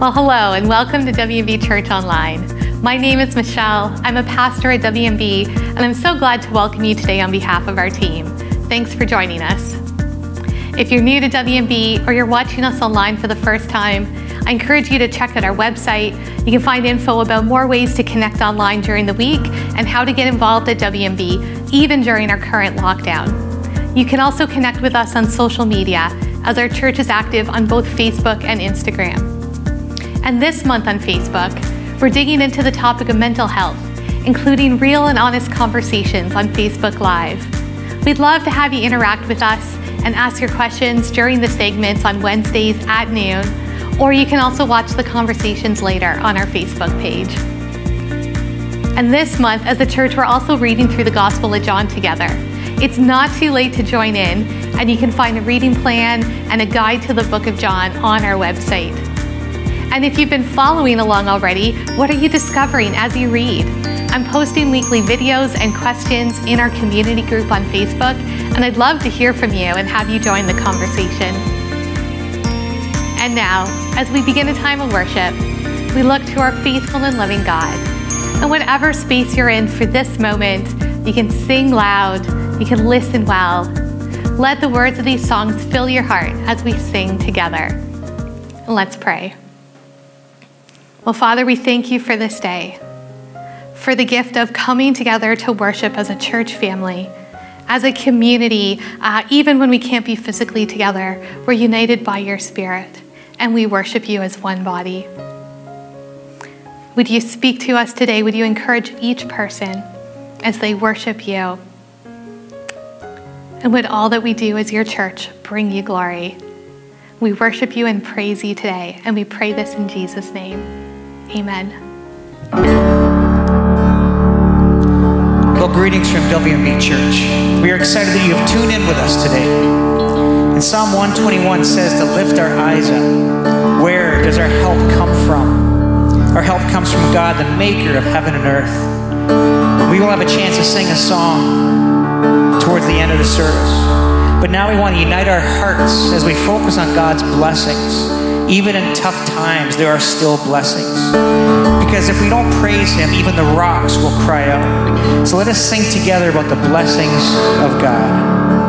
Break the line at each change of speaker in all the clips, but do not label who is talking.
Well, hello, and welcome to WMB Church Online. My name is Michelle. I'm a pastor at WMB, and I'm so glad to welcome you today on behalf of our team. Thanks for joining us. If you're new to WMB or you're watching us online for the first time, I encourage you to check out our website. You can find info about more ways to connect online during the week and how to get involved at WMB, even during our current lockdown. You can also connect with us on social media, as our church is active on both Facebook and Instagram. And this month on Facebook, we're digging into the topic of mental health, including real and honest conversations on Facebook Live. We'd love to have you interact with us and ask your questions during the segments on Wednesdays at noon, or you can also watch the conversations later on our Facebook page. And this month, as a church, we're also reading through the Gospel of John together. It's not too late to join in, and you can find a reading plan and a guide to the book of John on our website. And if you've been following along already, what are you discovering as you read? I'm posting weekly videos and questions in our community group on Facebook, and I'd love to hear from you and have you join the conversation. And now, as we begin a time of worship, we look to our faithful and loving God. And whatever space you're in for this moment, you can sing loud, you can listen well. Let the words of these songs fill your heart as we sing together. Let's pray. Well, Father, we thank you for this day, for the gift of coming together to worship as a church family, as a community, uh, even when we can't be physically together. We're united by your Spirit, and we worship you as one body. Would you speak to us today? Would you encourage each person as they worship you? And would all that we do as your church bring you glory? We worship you and praise you today, and we pray this in Jesus' name. Amen.
Well, greetings from WMB Church. We are excited that you have tuned in with us today. And Psalm 121 says to lift our eyes up. Where does our help come from? Our help comes from God, the maker of heaven and earth. We will have a chance to sing a song towards the end of the service. But now we want to unite our hearts as we focus on God's blessings even in tough times, there are still blessings. Because if we don't praise Him, even the rocks will cry out. So let us sing together about the blessings of God.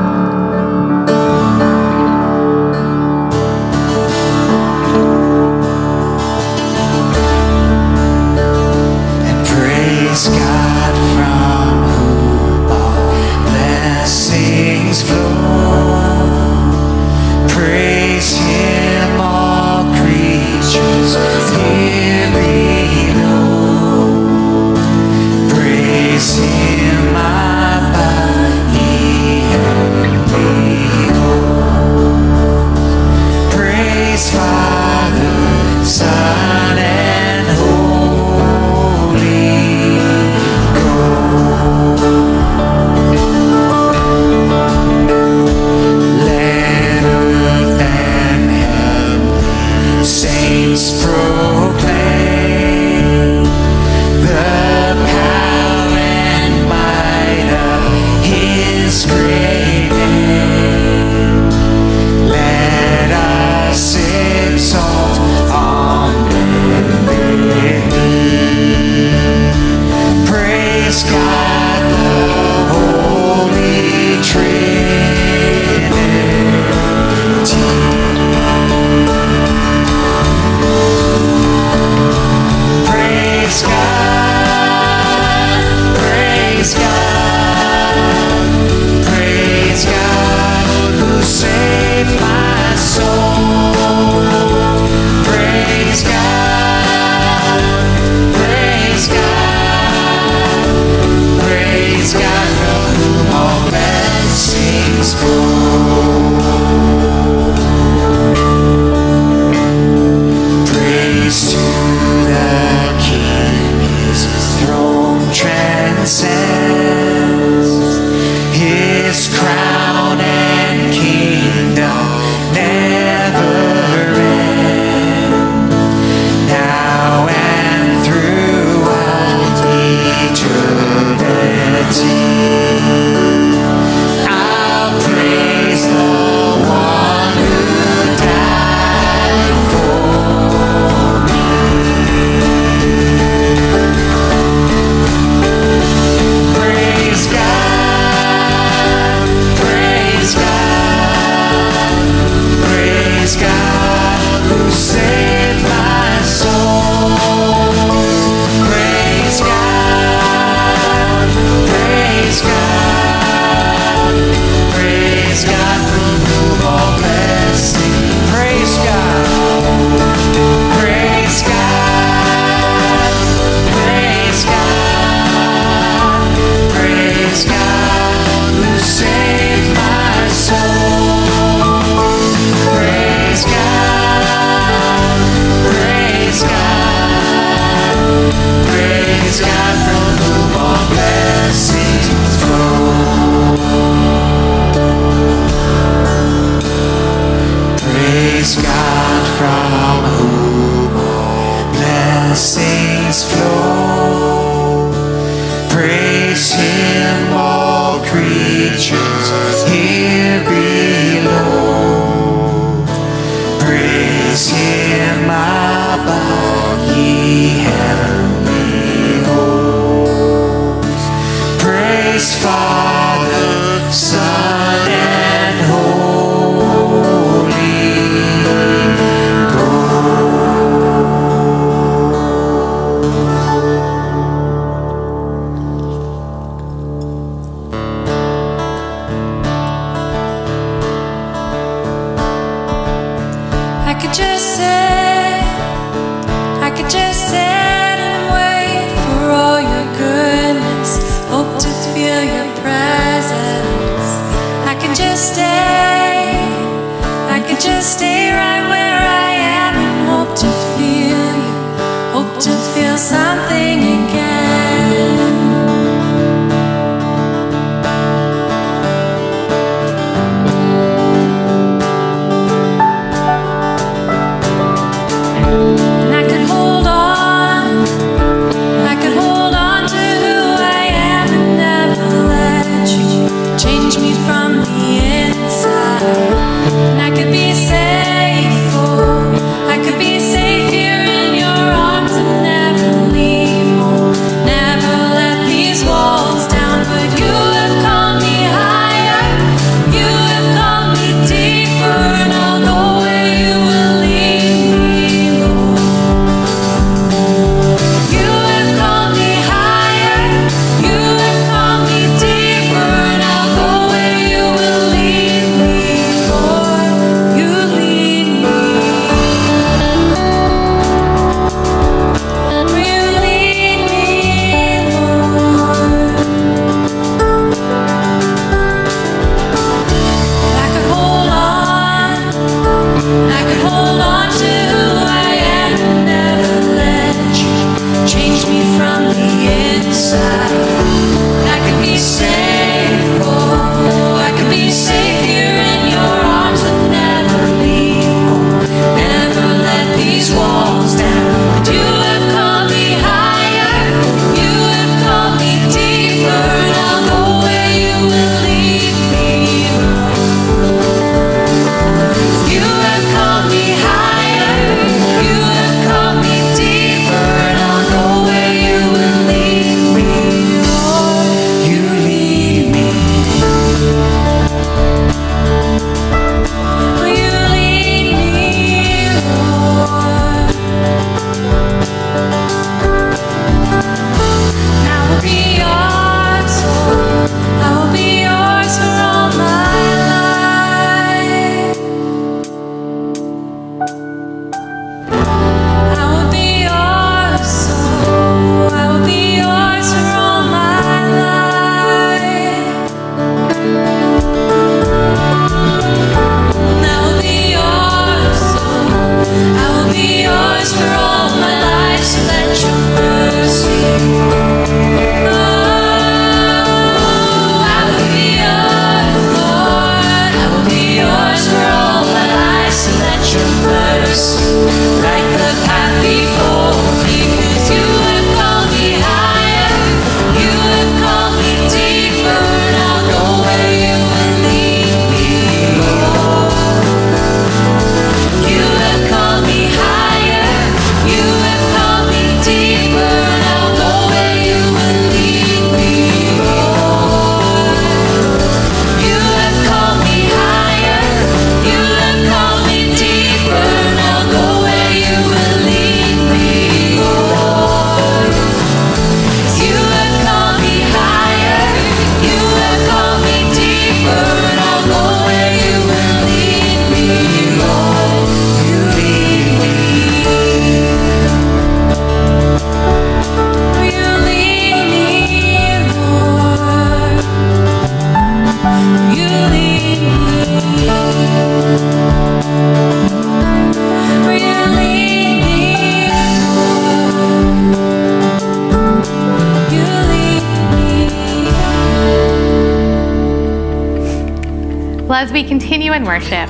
worship.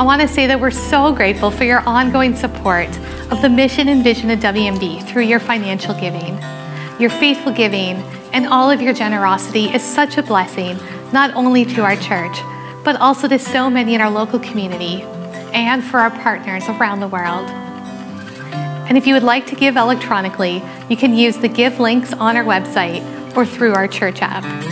I want to say that we're so grateful for your ongoing support of the mission and vision of WMB through your financial giving. Your faithful giving and all of your generosity is such a blessing, not only to our church, but also to so many in our local community and for our partners around the world. And if you would like to give electronically, you can use the give links on our website or through our church app.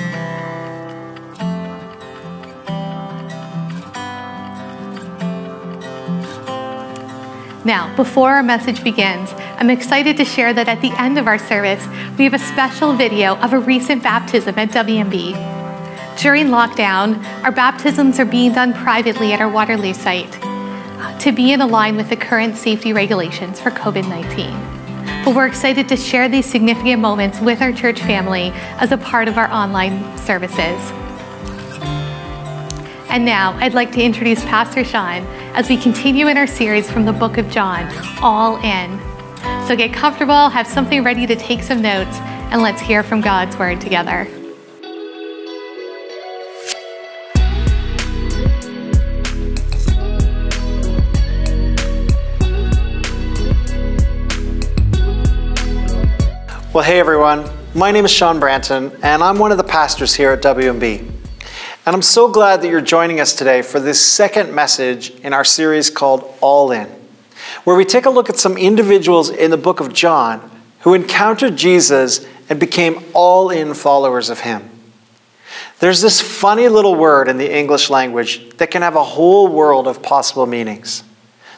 Now, before our message begins, I'm excited to share that at the end of our service, we have a special video of a recent baptism at WMB. During lockdown, our baptisms are being done privately at our Waterloo site uh, to be in line with the current safety regulations for COVID 19. But we're excited to share these significant moments with our church family as a part of our online services. And now I'd like to introduce Pastor Sean as we continue in our series from the book of John, All In. So get comfortable, have something ready to take some notes, and let's hear from God's word together.
Well, hey everyone. My name is Sean Branton, and I'm one of the pastors here at WMB. And I'm so glad that you're joining us today for this second message in our series called All In, where we take a look at some individuals in the book of John who encountered Jesus and became all in followers of him. There's this funny little word in the English language that can have a whole world of possible meanings.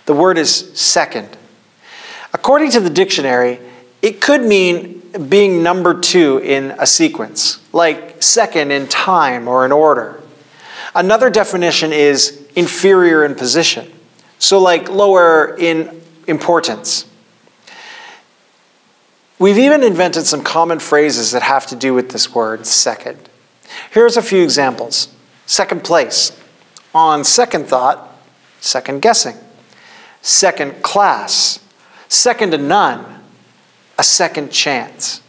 The word is second. According to the dictionary, it could mean being number two in a sequence, like second in time or in order. Another definition is inferior in position, so like lower in importance. We've even invented some common phrases that have to do with this word, second. Here's a few examples second place, on second thought, second guessing, second class, second to none a second chance.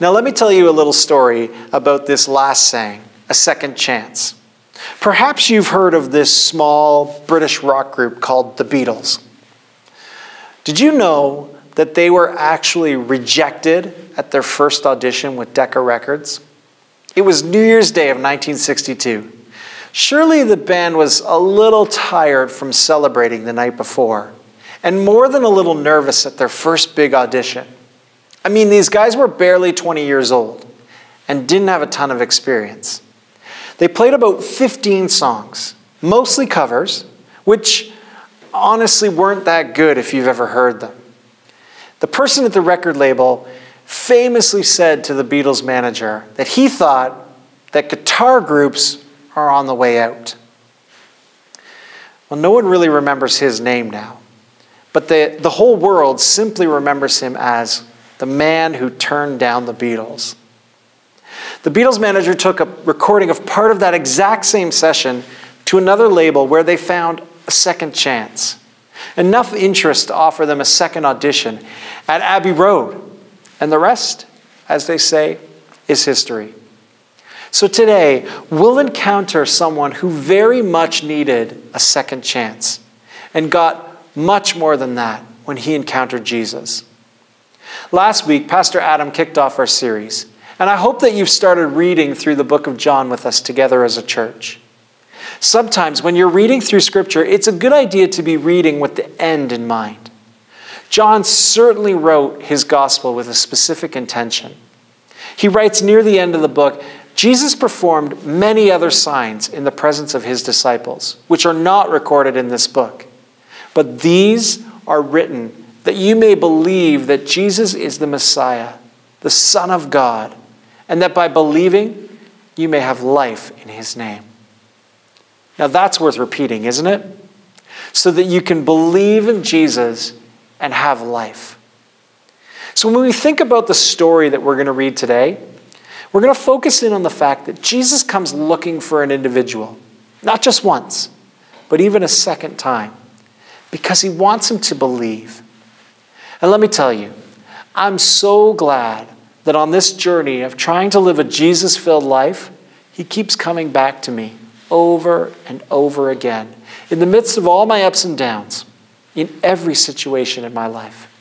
Now, let me tell you a little story about this last saying, a second chance. Perhaps you've heard of this small British rock group called the Beatles. Did you know that they were actually rejected at their first audition with Decca Records? It was New Year's Day of 1962. Surely the band was a little tired from celebrating the night before, and more than a little nervous at their first big audition. I mean, these guys were barely 20 years old and didn't have a ton of experience. They played about 15 songs, mostly covers, which honestly weren't that good if you've ever heard them. The person at the record label famously said to the Beatles manager that he thought that guitar groups are on the way out. Well, no one really remembers his name now, but the, the whole world simply remembers him as the man who turned down the Beatles. The Beatles manager took a recording of part of that exact same session to another label where they found a second chance. Enough interest to offer them a second audition at Abbey Road. And the rest, as they say, is history. So today, we'll encounter someone who very much needed a second chance and got much more than that when he encountered Jesus. Last week, Pastor Adam kicked off our series, and I hope that you've started reading through the book of John with us together as a church. Sometimes, when you're reading through Scripture, it's a good idea to be reading with the end in mind. John certainly wrote his gospel with a specific intention. He writes near the end of the book Jesus performed many other signs in the presence of his disciples, which are not recorded in this book. But these are written that you may believe that Jesus is the Messiah, the Son of God, and that by believing, you may have life in his name. Now that's worth repeating, isn't it? So that you can believe in Jesus and have life. So when we think about the story that we're going to read today, we're going to focus in on the fact that Jesus comes looking for an individual, not just once, but even a second time, because he wants him to believe. And let me tell you, I'm so glad that on this journey of trying to live a Jesus filled life, He keeps coming back to me over and over again in the midst of all my ups and downs, in every situation in my life.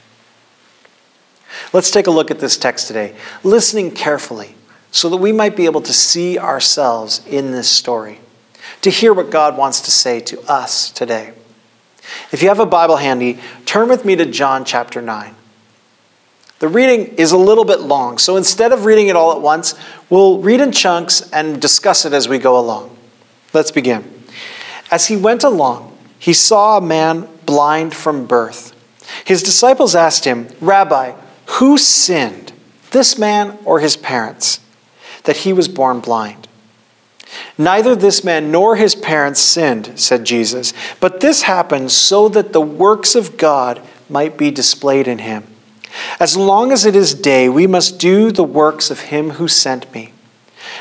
Let's take a look at this text today, listening carefully so that we might be able to see ourselves in this story, to hear what God wants to say to us today. If you have a Bible handy, turn with me to John chapter 9. The reading is a little bit long, so instead of reading it all at once, we'll read in chunks and discuss it as we go along. Let's begin. As he went along, he saw a man blind from birth. His disciples asked him, Rabbi, who sinned, this man or his parents, that he was born blind? Neither this man nor his parents sinned, said Jesus, but this happened so that the works of God might be displayed in him. As long as it is day, we must do the works of him who sent me.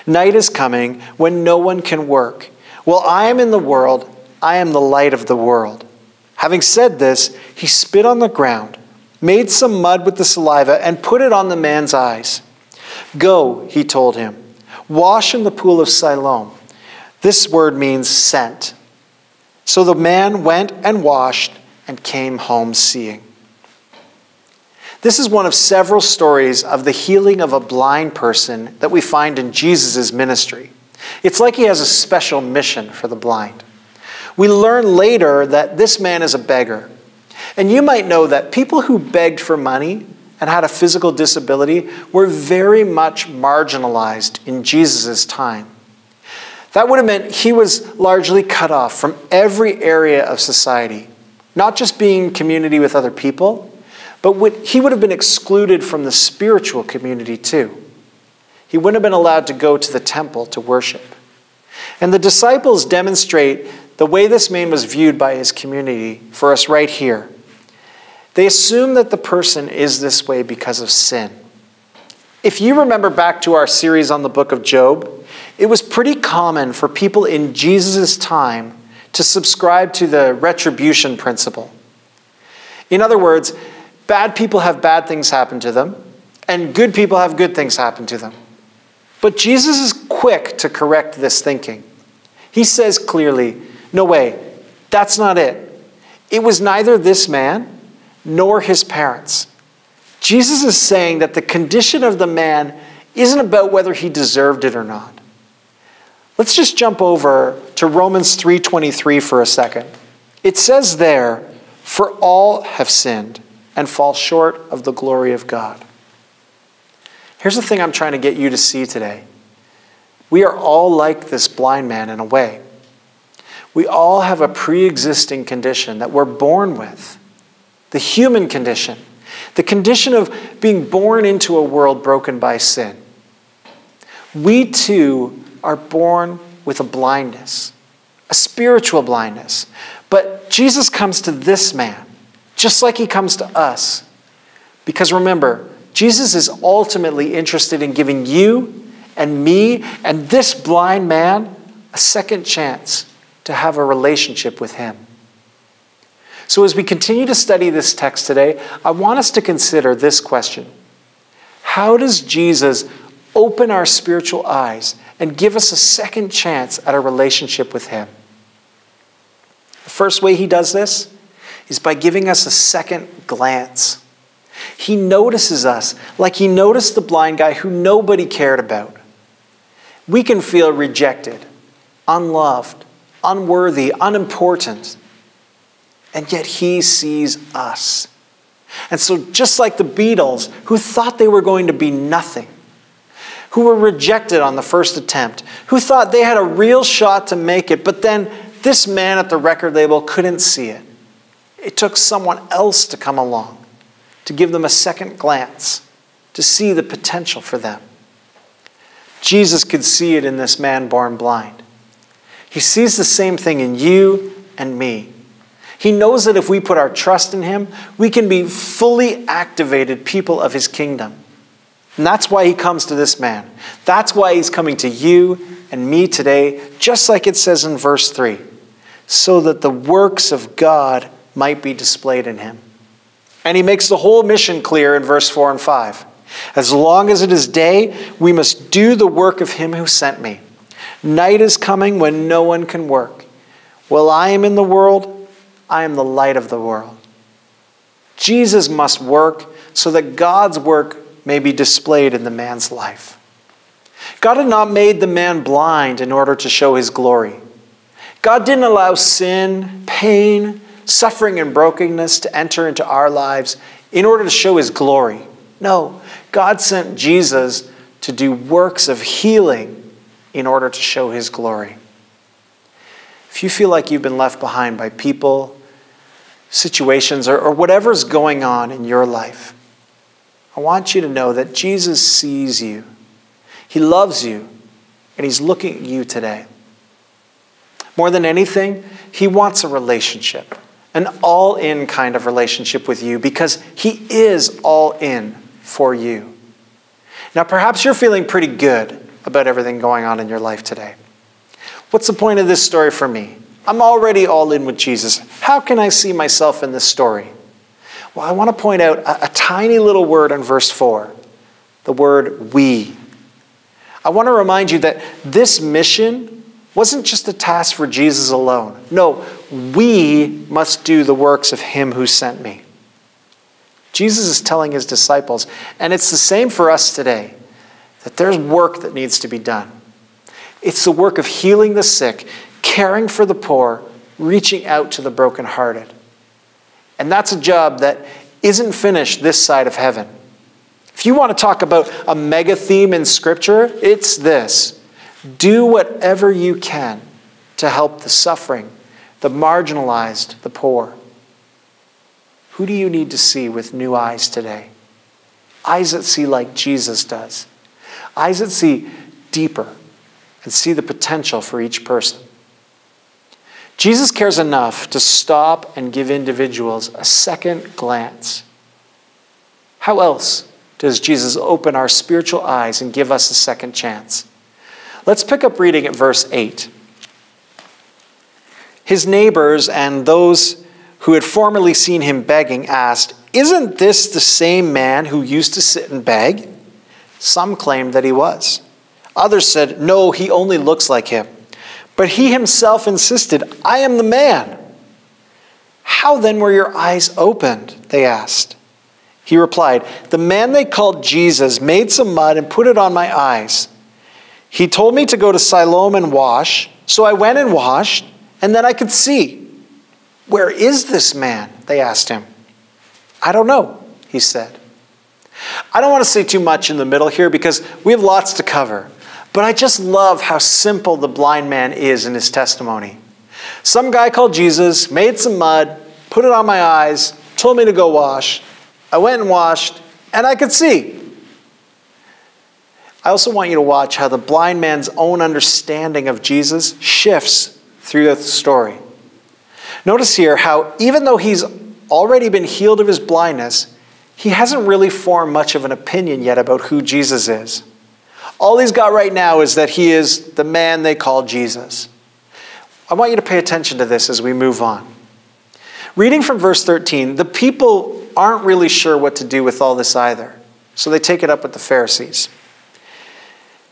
Night is coming when no one can work. While I am in the world, I am the light of the world. Having said this, he spit on the ground, made some mud with the saliva, and put it on the man's eyes. Go, he told him, wash in the pool of Siloam. This word means sent. So the man went and washed and came home seeing. This is one of several stories of the healing of a blind person that we find in Jesus' ministry. It's like he has a special mission for the blind. We learn later that this man is a beggar. And you might know that people who begged for money and had a physical disability were very much marginalized in Jesus' time. That would have meant he was largely cut off from every area of society, not just being community with other people, but he would have been excluded from the spiritual community too. He wouldn't have been allowed to go to the temple to worship. And the disciples demonstrate the way this man was viewed by his community for us right here. They assume that the person is this way because of sin. If you remember back to our series on the book of Job, it was pretty common for people in Jesus' time to subscribe to the retribution principle. In other words, Bad people have bad things happen to them, and good people have good things happen to them. But Jesus is quick to correct this thinking. He says clearly, No way, that's not it. It was neither this man nor his parents. Jesus is saying that the condition of the man isn't about whether he deserved it or not. Let's just jump over to Romans 3:23 for a second. It says there, "For all have sinned and fall short of the glory of God. Here's the thing I'm trying to get you to see today. We are all like this blind man in a way. We all have a pre existing condition that we're born with the human condition, the condition of being born into a world broken by sin. We too are born with a blindness, a spiritual blindness. But Jesus comes to this man just like he comes to us. Because remember, Jesus is ultimately interested in giving you and me and this blind man a second chance to have a relationship with him. So, as we continue to study this text today, I want us to consider this question How does Jesus open our spiritual eyes and give us a second chance at a relationship with him? The first way he does this is by giving us a second glance. He notices us like he noticed the blind guy who nobody cared about. We can feel rejected, unloved, unworthy, unimportant, and yet he sees us. And so, just like the Beatles, who thought they were going to be nothing, who were rejected on the first attempt, who thought they had a real shot to make it, but then this man at the record label couldn't see it. It took someone else to come along to give them a second glance, to see the potential for them. Jesus could see it in this man born blind. He sees the same thing in you and me. He knows that if we put our trust in Him, we can be fully activated people of His kingdom. And that's why He comes to this man. That's why He's coming to you and me today, just like it says in verse 3 so that the works of God might be displayed in him. And he makes the whole mission clear in verse 4 and 5. As long as it is day, we must do the work of him who sent me. Night is coming when no one can work. While I am in the world, I am the light of the world. Jesus must work so that God's work may be displayed in the man's life. God had not made the man blind in order to show his glory. God didn't allow sin, pain, suffering and brokenness to enter into our lives in order to show his glory. No, God sent Jesus to do works of healing in order to show his glory. If you feel like you've been left behind by people, situations or, or whatever's going on in your life, I want you to know that Jesus sees you. He loves you, and He's looking at you today. More than anything, He wants a relationship, an all in kind of relationship with you because He is all in for you. Now, perhaps you're feeling pretty good about everything going on in your life today. What's the point of this story for me? I'm already all in with Jesus. How can I see myself in this story? Well, I want to point out a, a tiny little word in verse 4 the word we. I want to remind you that this mission wasn't just a task for Jesus alone. No, we must do the works of him who sent me. Jesus is telling his disciples, and it's the same for us today, that there's work that needs to be done. It's the work of healing the sick, caring for the poor, reaching out to the brokenhearted. And that's a job that isn't finished this side of heaven. If you want to talk about a mega theme in Scripture, it's this do whatever you can to help the suffering, the marginalized, the poor. Who do you need to see with new eyes today? Eyes that see like Jesus does, eyes that see deeper and see the potential for each person. Jesus cares enough to stop and give individuals a second glance. How else does Jesus open our spiritual eyes and give us a second chance? Let's pick up reading at verse 8. His neighbors and those who had formerly seen him begging asked, Isn't this the same man who used to sit and beg? Some claimed that he was. Others said, No, he only looks like him. But he himself insisted, I am the man. How then were your eyes opened? They asked. He replied, The man they called Jesus made some mud and put it on my eyes. He told me to go to Siloam and wash, so I went and washed, and then I could see. Where is this man? They asked him. I don't know, he said. I don't want to say too much in the middle here because we have lots to cover. But I just love how simple the blind man is in his testimony. Some guy called Jesus made some mud, put it on my eyes, told me to go wash. I went and washed, and I could see. I also want you to watch how the blind man's own understanding of Jesus shifts through the story. Notice here how, even though he's already been healed of his blindness, he hasn't really formed much of an opinion yet about who Jesus is. All he's got right now is that he is the man they call Jesus. I want you to pay attention to this as we move on. Reading from verse 13, the people aren't really sure what to do with all this either, so they take it up with the Pharisees.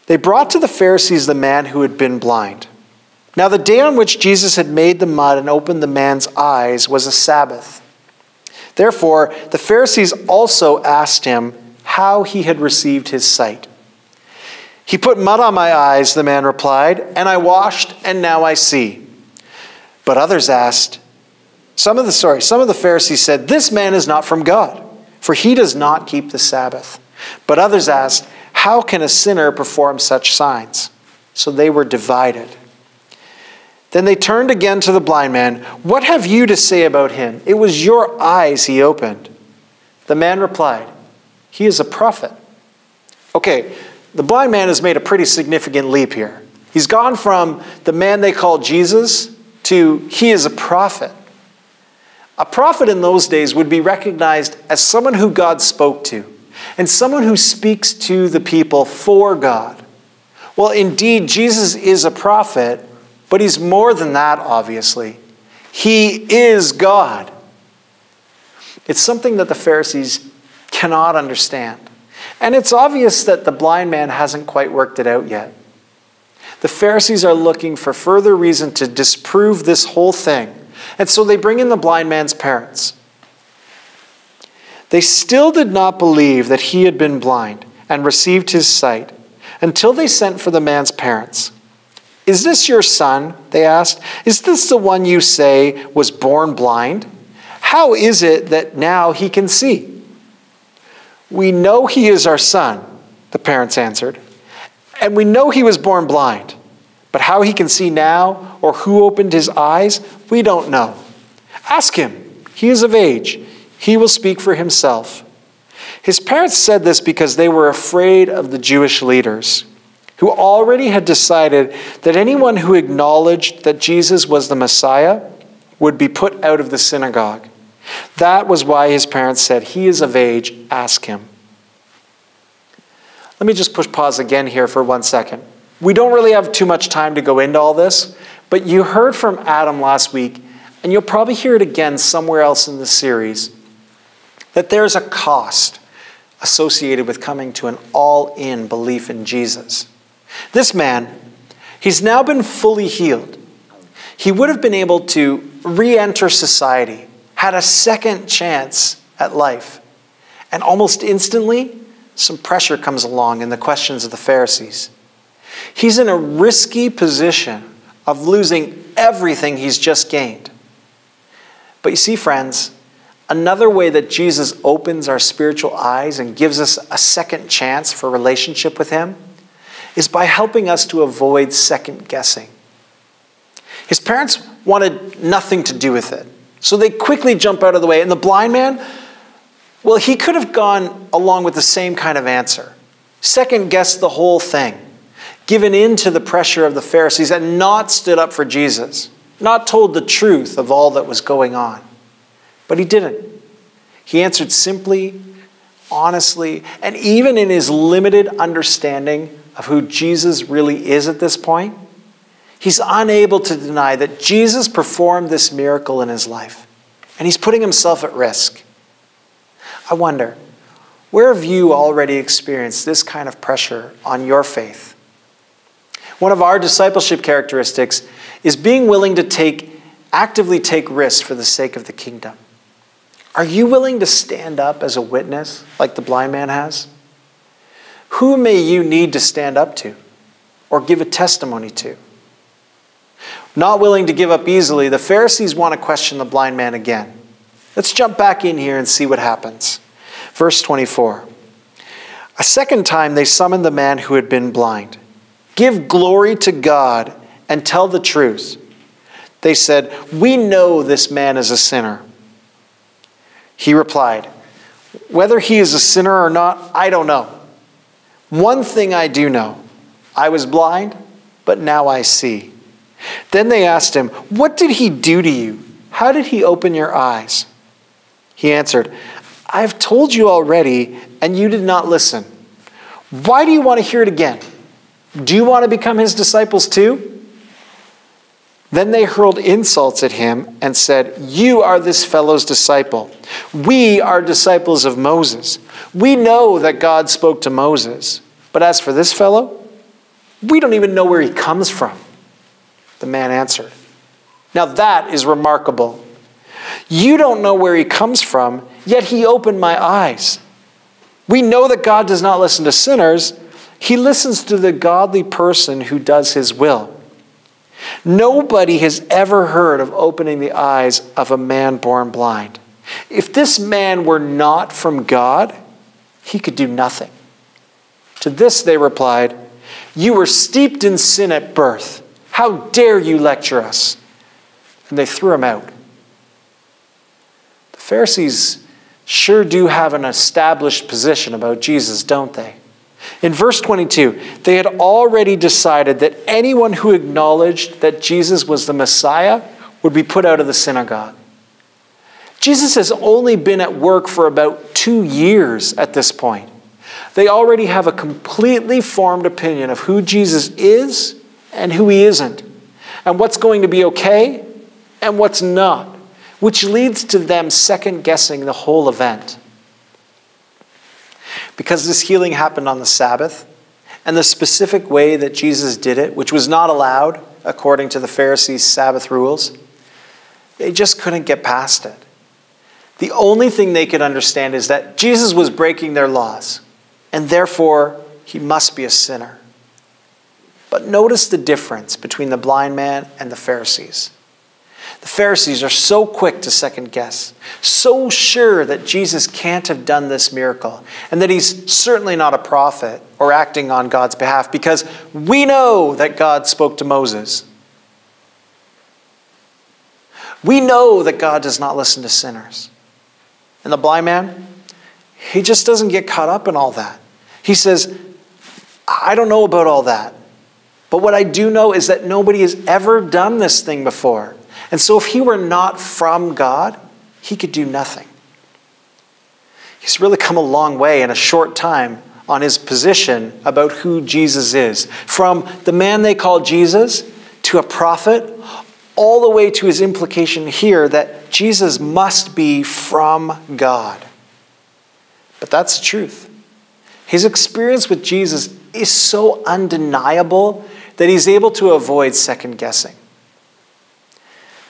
They brought to the Pharisees the man who had been blind. Now, the day on which Jesus had made the mud and opened the man's eyes was a Sabbath. Therefore, the Pharisees also asked him how he had received his sight. He put mud on my eyes, the man replied, and I washed, and now I see. But others asked, some of the sorry, some of the Pharisees said, This man is not from God, for he does not keep the Sabbath. But others asked, How can a sinner perform such signs? So they were divided. Then they turned again to the blind man. What have you to say about him? It was your eyes he opened. The man replied, He is a prophet. Okay, the blind man has made a pretty significant leap here. He's gone from the man they call Jesus to he is a prophet. A prophet in those days would be recognized as someone who God spoke to and someone who speaks to the people for God. Well, indeed, Jesus is a prophet, but he's more than that, obviously. He is God. It's something that the Pharisees cannot understand. And it's obvious that the blind man hasn't quite worked it out yet. The Pharisees are looking for further reason to disprove this whole thing. And so they bring in the blind man's parents. They still did not believe that he had been blind and received his sight until they sent for the man's parents. Is this your son? They asked. Is this the one you say was born blind? How is it that now he can see? We know he is our son, the parents answered. And we know he was born blind. But how he can see now or who opened his eyes, we don't know. Ask him. He is of age. He will speak for himself. His parents said this because they were afraid of the Jewish leaders, who already had decided that anyone who acknowledged that Jesus was the Messiah would be put out of the synagogue. That was why his parents said, He is of age, ask him. Let me just push pause again here for one second. We don't really have too much time to go into all this, but you heard from Adam last week, and you'll probably hear it again somewhere else in the series, that there's a cost associated with coming to an all in belief in Jesus. This man, he's now been fully healed. He would have been able to re enter society, had a second chance at life. And almost instantly, some pressure comes along in the questions of the Pharisees. He's in a risky position of losing everything he's just gained. But you see, friends, another way that Jesus opens our spiritual eyes and gives us a second chance for relationship with Him is by helping us to avoid second guessing. His parents wanted nothing to do with it, so they quickly jump out of the way. And the blind man, well, he could have gone along with the same kind of answer, second guessed the whole thing, given in to the pressure of the Pharisees, and not stood up for Jesus, not told the truth of all that was going on. But he didn't. He answered simply, honestly, and even in his limited understanding of who Jesus really is at this point, he's unable to deny that Jesus performed this miracle in his life. And he's putting himself at risk. I wonder, where have you already experienced this kind of pressure on your faith? One of our discipleship characteristics is being willing to take actively take risks for the sake of the kingdom. Are you willing to stand up as a witness like the blind man has? Who may you need to stand up to or give a testimony to? Not willing to give up easily, the Pharisees want to question the blind man again. Let's jump back in here and see what happens. Verse 24. A second time they summoned the man who had been blind. Give glory to God and tell the truth. They said, We know this man is a sinner. He replied, Whether he is a sinner or not, I don't know. One thing I do know I was blind, but now I see. Then they asked him, What did he do to you? How did he open your eyes? He answered, I've told you already, and you did not listen. Why do you want to hear it again? Do you want to become his disciples too? Then they hurled insults at him and said, You are this fellow's disciple. We are disciples of Moses. We know that God spoke to Moses. But as for this fellow, we don't even know where he comes from. The man answered. Now that is remarkable. You don't know where he comes from, yet he opened my eyes. We know that God does not listen to sinners, he listens to the godly person who does his will. Nobody has ever heard of opening the eyes of a man born blind. If this man were not from God, he could do nothing. To this they replied, You were steeped in sin at birth. How dare you lecture us? And they threw him out. The Pharisees sure do have an established position about Jesus, don't they? In verse 22, they had already decided that anyone who acknowledged that Jesus was the Messiah would be put out of the synagogue. Jesus has only been at work for about two years at this point. They already have a completely formed opinion of who Jesus is and who he isn't, and what's going to be okay and what's not, which leads to them second guessing the whole event. Because this healing happened on the Sabbath, and the specific way that Jesus did it, which was not allowed according to the Pharisees' Sabbath rules, they just couldn't get past it. The only thing they could understand is that Jesus was breaking their laws, and therefore he must be a sinner. But notice the difference between the blind man and the Pharisees. The Pharisees are so quick to second guess, so sure that Jesus can't have done this miracle, and that he's certainly not a prophet or acting on God's behalf, because we know that God spoke to Moses. We know that God does not listen to sinners. And the blind man, he just doesn't get caught up in all that. He says, I don't know about all that. But what I do know is that nobody has ever done this thing before. And so if he were not from God, he could do nothing. He's really come a long way in a short time on his position about who Jesus is. From the man they call Jesus to a prophet, all the way to his implication here that Jesus must be from God. But that's the truth. His experience with Jesus is so undeniable that he's able to avoid second guessing.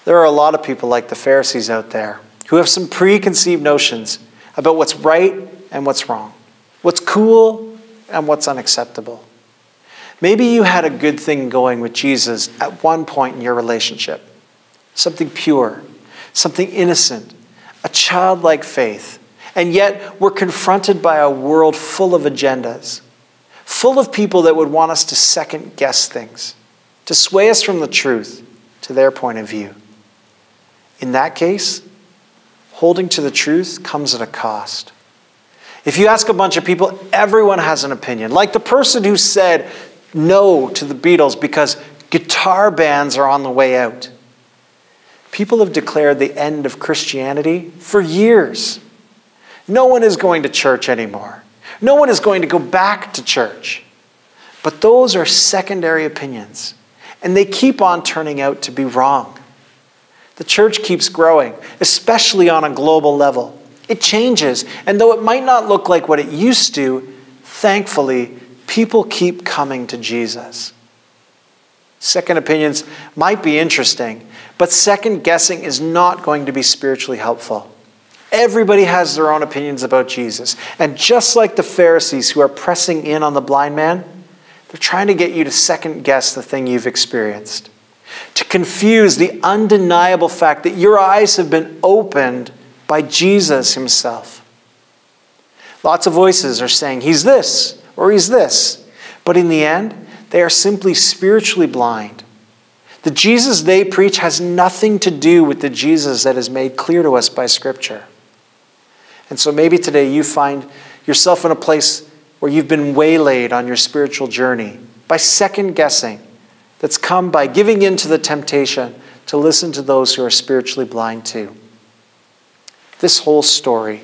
There are a lot of people like the Pharisees out there who have some preconceived notions about what's right and what's wrong, what's cool and what's unacceptable. Maybe you had a good thing going with Jesus at one point in your relationship something pure, something innocent, a childlike faith. And yet, we're confronted by a world full of agendas, full of people that would want us to second guess things, to sway us from the truth to their point of view. In that case, holding to the truth comes at a cost. If you ask a bunch of people, everyone has an opinion. Like the person who said no to the Beatles because guitar bands are on the way out. People have declared the end of Christianity for years. No one is going to church anymore. No one is going to go back to church. But those are secondary opinions, and they keep on turning out to be wrong. The church keeps growing, especially on a global level. It changes, and though it might not look like what it used to, thankfully, people keep coming to Jesus. Second opinions might be interesting, but second guessing is not going to be spiritually helpful. Everybody has their own opinions about Jesus. And just like the Pharisees who are pressing in on the blind man, they're trying to get you to second guess the thing you've experienced, to confuse the undeniable fact that your eyes have been opened by Jesus himself. Lots of voices are saying, He's this or He's this. But in the end, they are simply spiritually blind. The Jesus they preach has nothing to do with the Jesus that is made clear to us by Scripture. And so maybe today you find yourself in a place where you've been waylaid on your spiritual journey by second guessing that's come by giving in to the temptation to listen to those who are spiritually blind too. This whole story,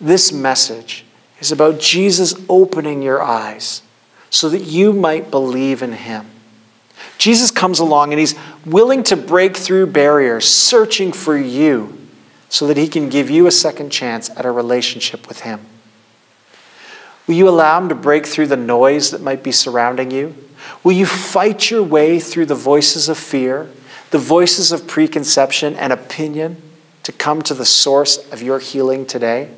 this message, is about Jesus opening your eyes so that you might believe in him. Jesus comes along and he's willing to break through barriers, searching for you so that he can give you a second chance at a relationship with him. Will you allow him to break through the noise that might be surrounding you? Will you fight your way through the voices of fear, the voices of preconception and opinion to come to the source of your healing today?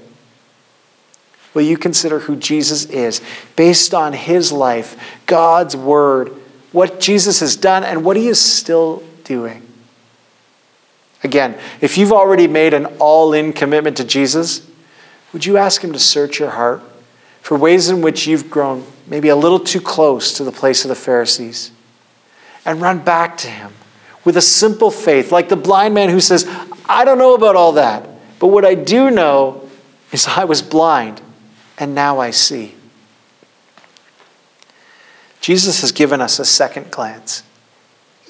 Will you consider who Jesus is based on his life, God's word, what Jesus has done, and what he is still doing? Again, if you've already made an all in commitment to Jesus, would you ask him to search your heart for ways in which you've grown maybe a little too close to the place of the Pharisees and run back to him with a simple faith, like the blind man who says, I don't know about all that, but what I do know is I was blind and now I see. Jesus has given us a second glance,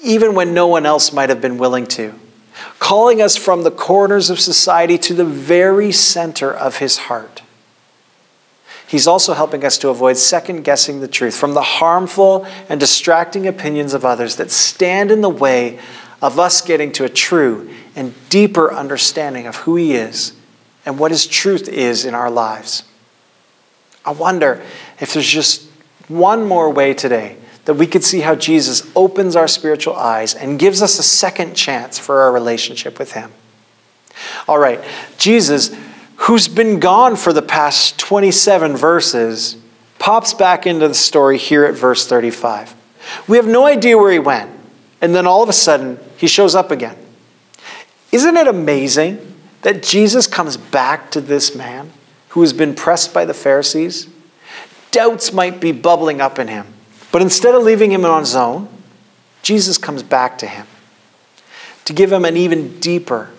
even when no one else might have been willing to, calling us from the corners of society to the very center of his heart. He's also helping us to avoid second guessing the truth from the harmful and distracting opinions of others that stand in the way of us getting to a true and deeper understanding of who He is and what His truth is in our lives. I wonder if there's just one more way today that we could see how Jesus opens our spiritual eyes and gives us a second chance for our relationship with Him. All right, Jesus, who's been gone for the past 27 verses, pops back into the story here at verse 35. We have no idea where he went, and then all of a sudden, he shows up again. Isn't it amazing that Jesus comes back to this man? who has been pressed by the Pharisees, doubts might be bubbling up in him. But instead of leaving him on his own, Jesus comes back to him. to give him an even deeper,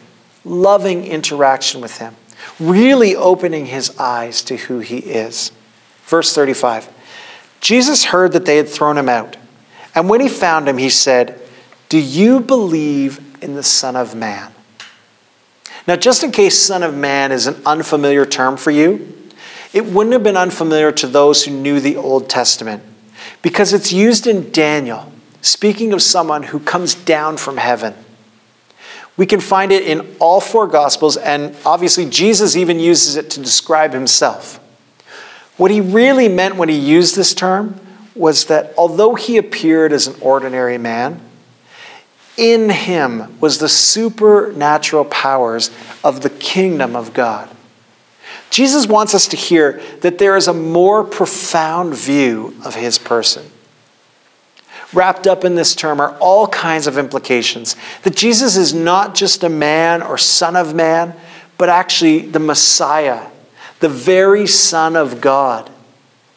loving interaction with him, really opening his eyes to who he is. Verse 35 Jesus heard that they had thrown him out, and when he found him, he said, Do you believe in the Son of Man? Now, just in case Son of Man is an unfamiliar term for you, it wouldn't have been unfamiliar to those who knew the Old Testament because it's used in Daniel, speaking of someone who comes down from heaven. We can find it in all four Gospels, and obviously, Jesus even uses it to describe himself. What he really meant when he used this term was that although he appeared as an ordinary man, in him was the supernatural powers of the kingdom of God. Jesus wants us to hear that there is a more profound view of his person. Wrapped up in this term are all kinds of implications. That Jesus is not just a man or son of man, but actually the Messiah, the very Son of God.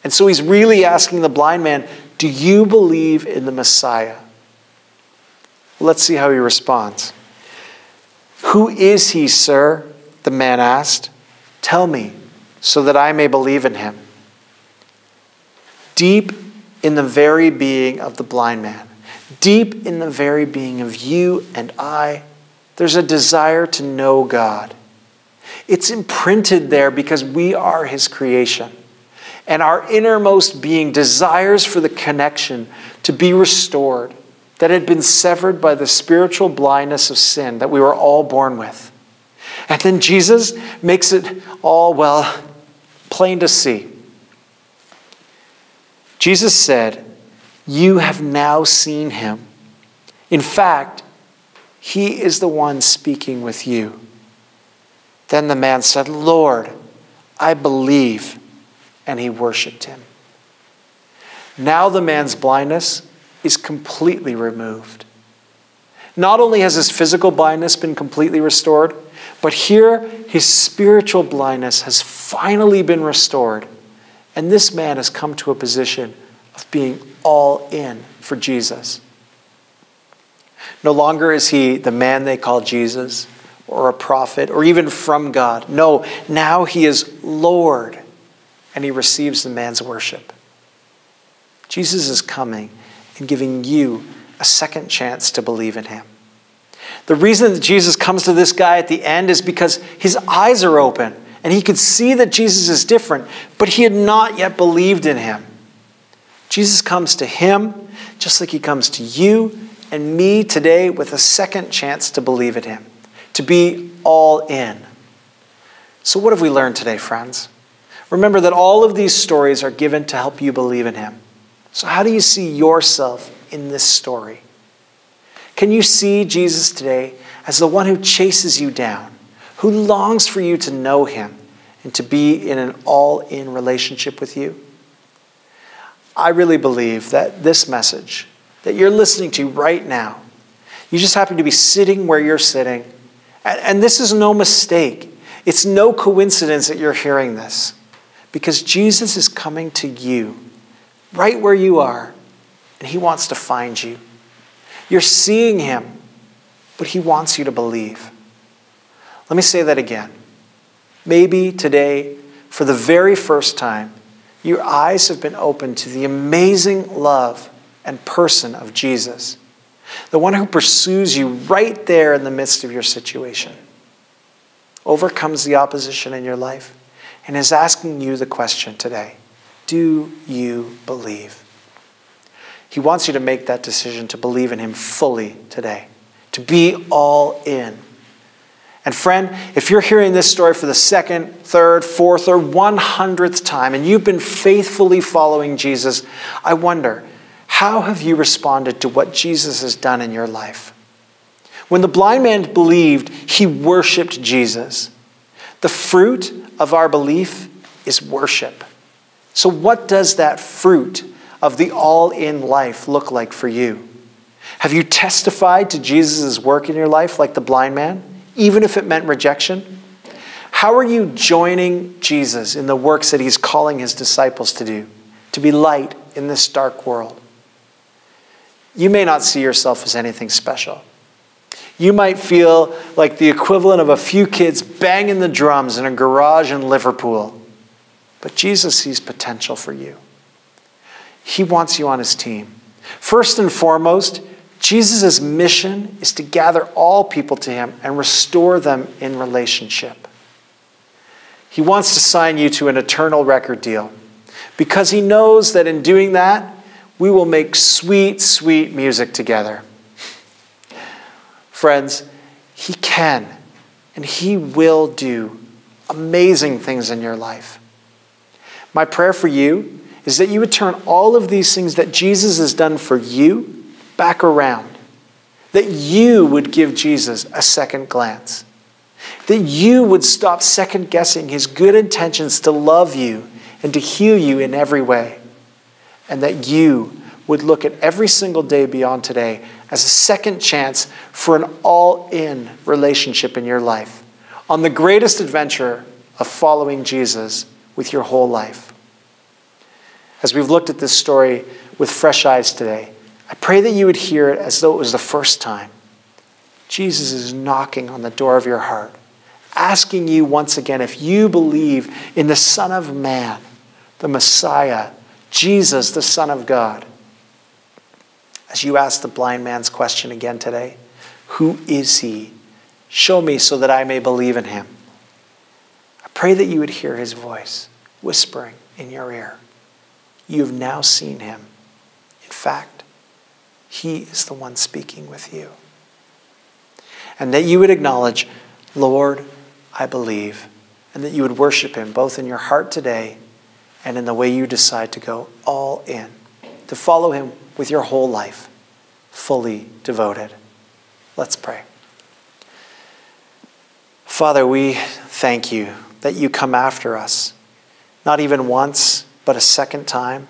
And so he's really asking the blind man, Do you believe in the Messiah? Let's see how he responds. Who is he, sir? The man asked. Tell me, so that I may believe in him. Deep in the very being of the blind man, deep in the very being of you and I, there's a desire to know God. It's imprinted there because we are his creation. And our innermost being desires for the connection to be restored that had been severed by the spiritual blindness of sin that we were all born with. And then Jesus makes it all, well, plain to see. Jesus said, You have now seen him. In fact, he is the one speaking with you. Then the man said, Lord, I believe. And he worshiped him. Now the man's blindness is completely removed. Not only has his physical blindness been completely restored, but here his spiritual blindness has finally been restored. And this man has come to a position of being all in for Jesus. No longer is he the man they call Jesus or a prophet or even from God. No, now he is Lord and he receives the man's worship. Jesus is coming and giving you a second chance to believe in him. The reason that Jesus comes to this guy at the end is because his eyes are open and he could see that Jesus is different, but he had not yet believed in him. Jesus comes to him just like he comes to you and me today with a second chance to believe in him, to be all in. So, what have we learned today, friends? Remember that all of these stories are given to help you believe in him. So, how do you see yourself in this story? Can you see Jesus today as the one who chases you down, who longs for you to know him and to be in an all in relationship with you? I really believe that this message that you're listening to right now, you just happen to be sitting where you're sitting. And, this is no mistake. It's no coincidence that you're hearing this because Jesus is coming to you right where you are, and He wants to find you. You're seeing Him, but He wants you to believe. Let me say that again. Maybe today, for the very first time, your eyes have been opened to the amazing love and person of Jesus, the one who pursues you right there in the midst of your situation, overcomes the opposition in your life, and is asking you the question today do you believe? He wants you to make that decision to believe in Him fully today, to be all in. And friend, if you're hearing this story for the second, third, fourth, or one hundredth time, and you've been faithfully following Jesus, I wonder, how have you responded to what Jesus has done in your life? When the blind man believed, he worshiped Jesus. The fruit of our belief is worship. So, what does that fruit of the all in life look like for you? Have you testified to Jesus' work in your life like the blind man, even if it meant rejection? How are you joining Jesus in the works that he's calling his disciples to do, to be light in this dark world? You may not see yourself as anything special, You might feel like the equivalent of a few kids banging the drums in a garage in Liverpool. But Jesus sees potential for you. He wants you on his team. First and foremost, Jesus' mission is to gather all people to him and restore them in relationship. He wants to sign you to an eternal record deal because he knows that in doing that, we will make sweet, sweet music together. Friends, he can and he will do amazing things in your life. My prayer for you is that you would turn all of these things that Jesus has done for you back around. That you would give Jesus a second glance. That you would stop second guessing his good intentions to love you and to heal you in every way. And that you would look at every single day beyond today as a second chance for an all in relationship in your life on the greatest adventure of following Jesus with your whole life. As we've looked at this story with fresh eyes today, I pray that you would hear it as though it was the first time. Jesus is knocking on the door of your heart, asking you once again if you believe in the Son of Man, the Messiah, Jesus, the Son of God. As you ask the blind man's question again today, who is he? Show me so that I may believe in him. I pray that you would hear his voice whispering in your ear. You have now seen him. In fact, he is the one speaking with you. And that you would acknowledge, Lord, I believe, and that you would worship him both in your heart today and in the way you decide to go all in, to follow him with your whole life, fully devoted. Let's pray. Father, we thank you that you come after us, not even once, but a second time,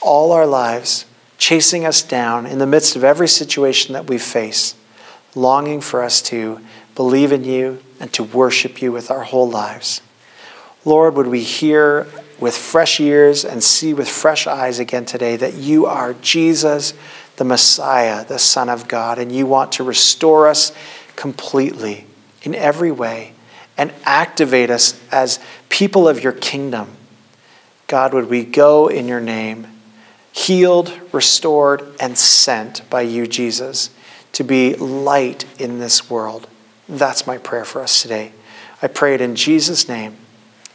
all our lives, chasing us down in the midst of every situation that we face, longing for us to believe in you and to worship you with our whole lives. Lord, would we hear with fresh ears and see with fresh eyes again today that you are Jesus, the Messiah, the Son of God, and you want to restore us completely in every way and activate us as people of your kingdom. God, would we go in your name, healed, restored, and sent by you, Jesus, to be light in this world. That's my prayer for us today. I pray it in Jesus' name.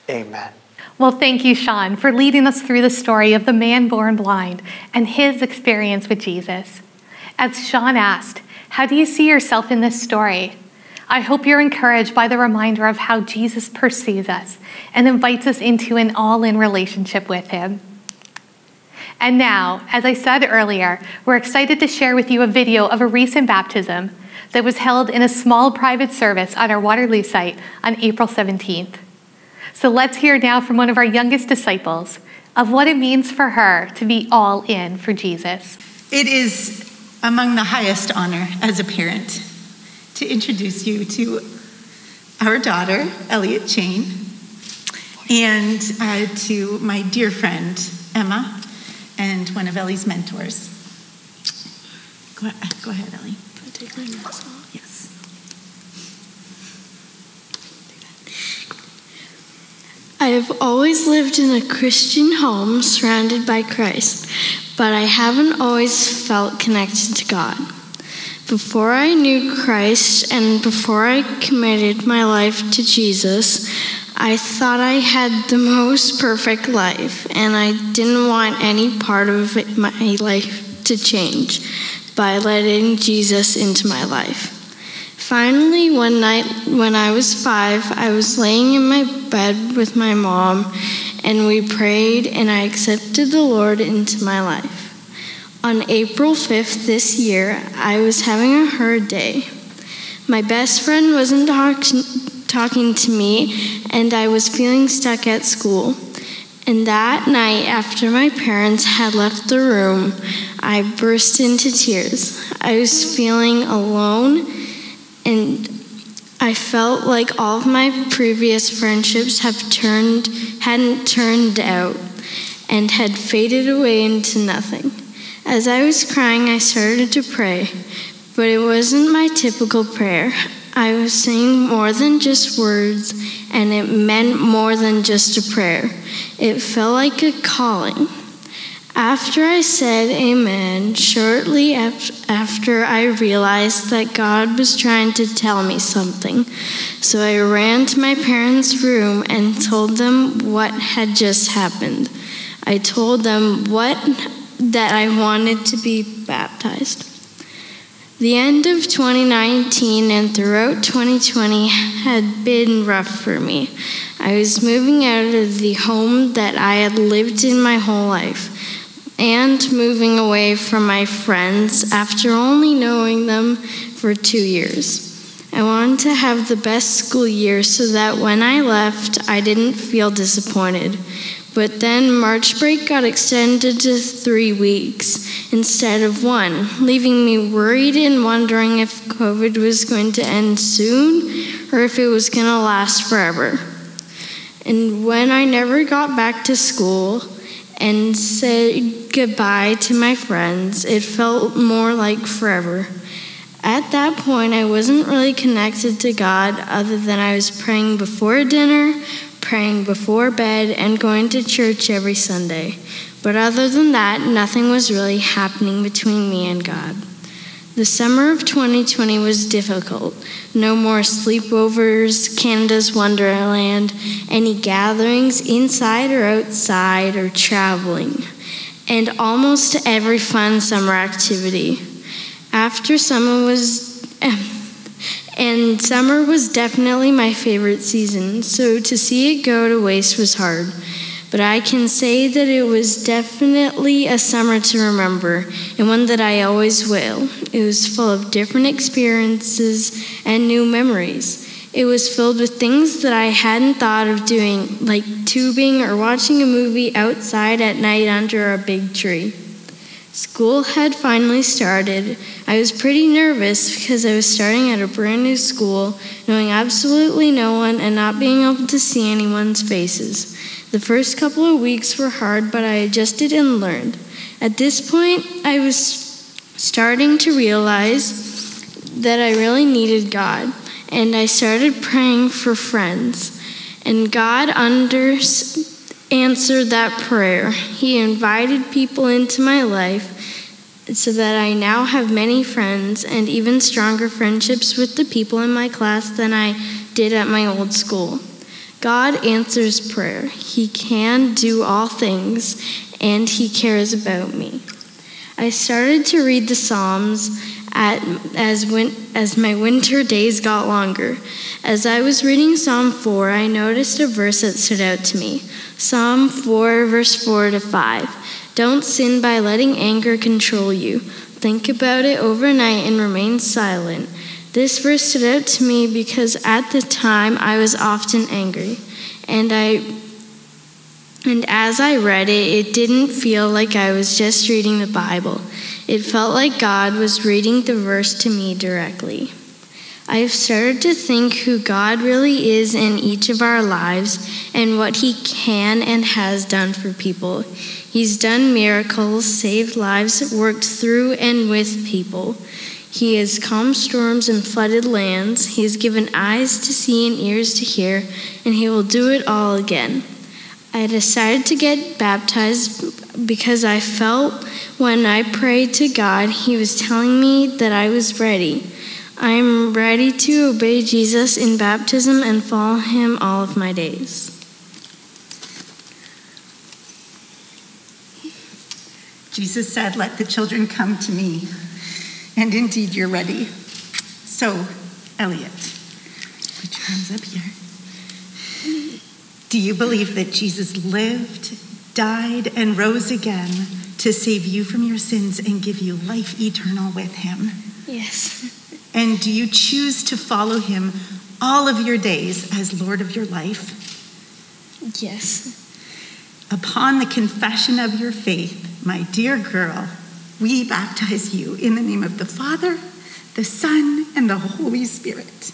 Amen.
Well, thank you, Sean, for leading us through the story of the man born blind and his experience with Jesus. As Sean asked, how do you see yourself in this story? I hope you're encouraged by the reminder of how Jesus pursues us and invites us into an all in relationship with him. And now, as I said earlier, we're excited to share with you a video of a recent baptism that was held in a small private service at our Waterloo site on April 17th. So let's hear now from one of our youngest disciples of what it means for her to be all in for Jesus.
It is among the highest honor as a parent to introduce you to our daughter, Elliot Chain, and uh, to my dear friend, Emma, and one of Ellie's mentors. Go, go ahead, Ellie.
Take my mask off.
Yes.
I have always lived in a Christian home surrounded by Christ, but I haven't always felt connected to God. Before I knew Christ and before I committed my life to Jesus, I thought I had the most perfect life, and I didn't want any part of it, my life to change by letting Jesus into my life. Finally, one night when I was five, I was laying in my bed with my mom, and we prayed, and I accepted the Lord into my life. On April 5th this year, I was having a hard day. My best friend wasn't talk- talking to me, and I was feeling stuck at school. And that night, after my parents had left the room, I burst into tears. I was feeling alone, and I felt like all of my previous friendships have turned hadn't turned out and had faded away into nothing. As I was crying, I started to pray, but it wasn't my typical prayer. I was saying more than just words, and it meant more than just a prayer. It felt like a calling. After I said amen, shortly after I realized that God was trying to tell me something. So I ran to my parents' room and told them what had just happened. I told them what that I wanted to be baptized. The end of 2019 and throughout 2020 had been rough for me. I was moving out of the home that I had lived in my whole life and moving away from my friends after only knowing them for two years. I wanted to have the best school year so that when I left, I didn't feel disappointed. But then March break got extended to three weeks instead of one, leaving me worried and wondering if COVID was going to end soon or if it was going to last forever. And when I never got back to school and said goodbye to my friends, it felt more like forever. At that point, I wasn't really connected to God other than I was praying before dinner, praying before bed, and going to church every Sunday. But other than that, nothing was really happening between me and God. The summer of 2020 was difficult. No more sleepovers, Canada's Wonderland, any gatherings inside or outside, or traveling, and almost every fun summer activity. After summer was. And summer was definitely my favorite season, so to see it go to waste was hard. But I can say that it was definitely a summer to remember, and one that I always will. It was full of different experiences and new memories. It was filled with things that I hadn't thought of doing, like tubing or watching a movie outside at night under a big tree. School had finally started. I was pretty nervous because I was starting at a brand new school, knowing absolutely no one and not being able to see anyone's faces. The first couple of weeks were hard, but I adjusted and learned. At this point, I was starting to realize that I really needed God, and I started praying for friends. And God under- answered that prayer. He invited people into my life so that I now have many friends and even stronger friendships with the people in my class than I did at my old school. God answers prayer. He can do all things, and He cares about me. I started to read the Psalms at, as, as my winter days got longer. As I was reading Psalm 4, I noticed a verse that stood out to me Psalm 4, verse 4 to 5. Don't sin by letting anger control you. Think about it overnight and remain silent. This verse stood out to me because at the time I was often angry, and I and as I read it, it didn't feel like I was just reading the Bible. It felt like God was reading the verse to me directly. I have started to think who God really is in each of our lives and what He can and has done for people. He's done miracles, saved lives, worked through and with people. He has calmed storms and flooded lands. He has given eyes to see and ears to hear, and He will do it all again. I decided to get baptized because I felt when I prayed to God, He was telling me that I was ready. I'm ready to obey Jesus in baptism and follow Him all of my days.
Jesus said, Let the children come to me. And indeed, you're ready. So, Elliot, put your hands up here. Do you believe that Jesus lived, died, and rose again to save you from your sins and give you life eternal with him?
Yes.
And do you choose to follow him all of your days as Lord of your life?
Yes.
Upon the confession of your faith, my dear girl, we baptize you in the name of the Father, the Son, and the Holy Spirit.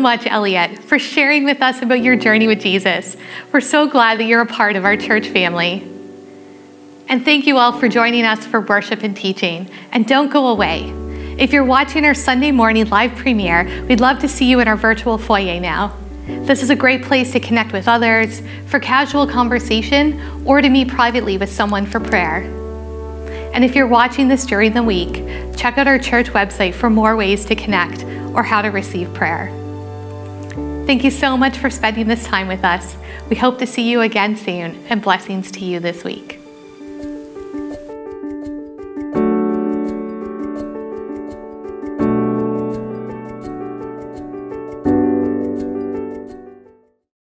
Much, Elliot, for sharing with us about your journey with Jesus. We're so glad that you're a part of our church family. And thank you all for joining us for worship and teaching. And don't go away. If you're watching our Sunday morning live premiere, we'd love to see you in our virtual foyer now. This is a great place to connect with others, for casual conversation, or to meet privately with someone for prayer. And if you're watching this during the week, check out our church website for more ways to connect or how to receive prayer. Thank you so much for spending this time with us. We hope to see you again soon, and blessings to you this week.